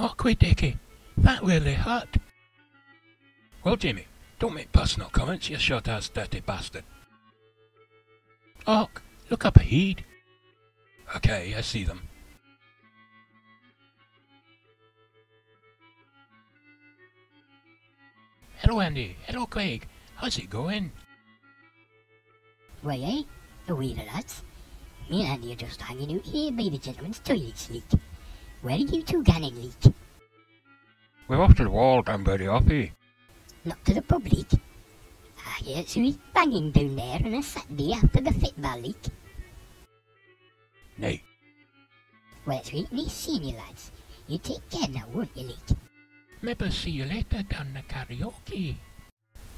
Awkward, Dickie. That really hurt. Well, Jimmy, don't make personal comments, you short-ass dirty bastard. Orc, look up ahead. Okay, I see them. Hello, Andy. Hello, Craig. How's it going? Why, eh? A wee lads. Me and Andy are just hanging out here by the gentleman's toilet leak. Where are you two going, leak? We're off to the wall down by the offie. Not to the public. Ah, I hear it's wee banging down there on a Saturday after the football leak. Nay, Well, it's really nice seeing you lads. You take care now, won't you, leak? maybe see you later down the karaoke.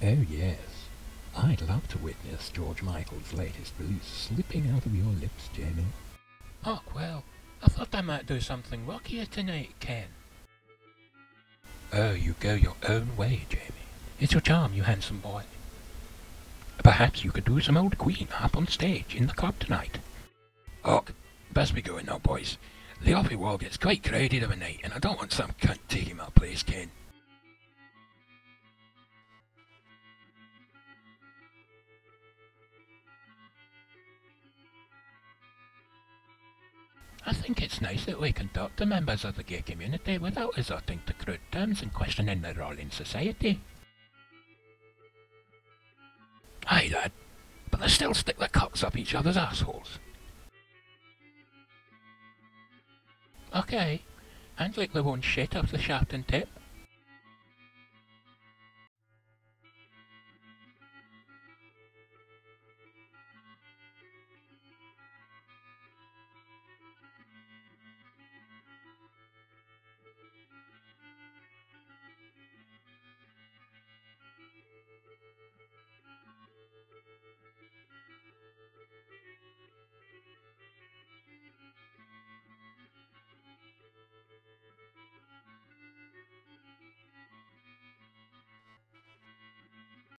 Oh, yes. I'd love to witness George Michael's latest release slipping out of your lips, Jamie. Oh, well, I thought I might do something rockier tonight, Ken. Oh, you go your own way, Jamie. It's your charm, you handsome boy. Perhaps you could do some old queen up on stage in the club tonight. Oh, best be going now, boys. The offie wall gets quite crowded of a night, and I don't want some cunt taking my place, Ken. I think it's nice that we can talk to members of the gay community without resorting to crude terms and questioning their role in society. Aye, lad, but they still stick their cocks up each other's assholes. Okay, their own shit off the shaft and tip.